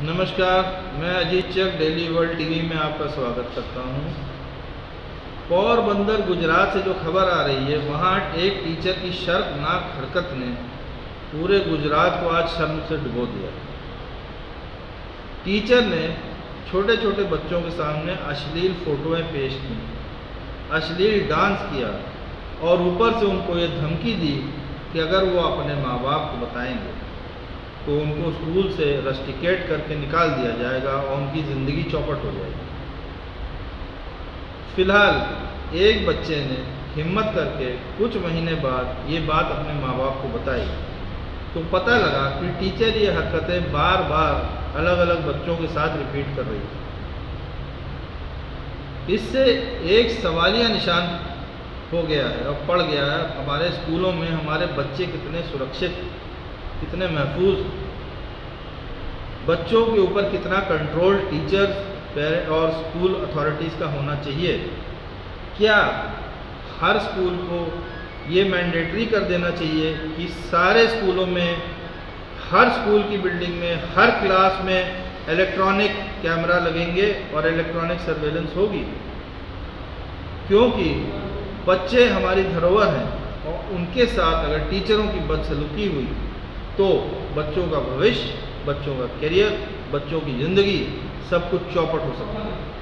नमस्कार, मैं Ajit Chak, daily world TV में आपका स्वागत करता हूँ। पोरबंदर गुजरात से जो खबर आ रही है, वहाँ एक टीचर की शर्मनाक हरकत ने पूरे गुजरात को आज शर्म से डुबो दिया टीचर ने छोटे छोटे बच्चों के सामने अश्लील फोटोएँ पेश की, अश्लील डांस किया और ऊपर से उनको ये धमकी दी कि अगर वो अपने माँ बाप को बताएँगे तो उनको स्कूल से रस्टिकेट करके निकाल दिया जाएगा और उनकी ज़िंदगी चौपट हो जाएगी। फ़िलहाल एक बच्चे ने हिम्मत करके कुछ महीने बाद ये बात अपने माँ बाप को बताई। तो पता लगा कि टीचर ये हरकतें बार बार अलग अलग बच्चों के साथ रिपीट कर रही है। इससे एक सवालिया निशान हो गया है और पड़ गया है, हमारे स्कूलों में हमारे बच्चे कितने सुरक्षित कितने महफूज। बच्चों के ऊपर कितना कंट्रोल टीचर्स और स्कूल अथॉरिटीज़ का होना चाहिए। क्या हर स्कूल को ये मैंडेटरी कर देना चाहिए कि सारे स्कूलों में, हर स्कूल की बिल्डिंग में, हर क्लास में इलेक्ट्रॉनिक कैमरा लगेंगे और इलेक्ट्रॉनिक सर्वेलेंस होगी? क्योंकि बच्चे हमारी धरोहर हैं और उनके साथ अगर टीचरों की बदसलूकी हुई तो बच्चों का भविष्य, बच्चों का करियर, बच्चों की ज़िंदगी सब कुछ चौपट हो सकता है।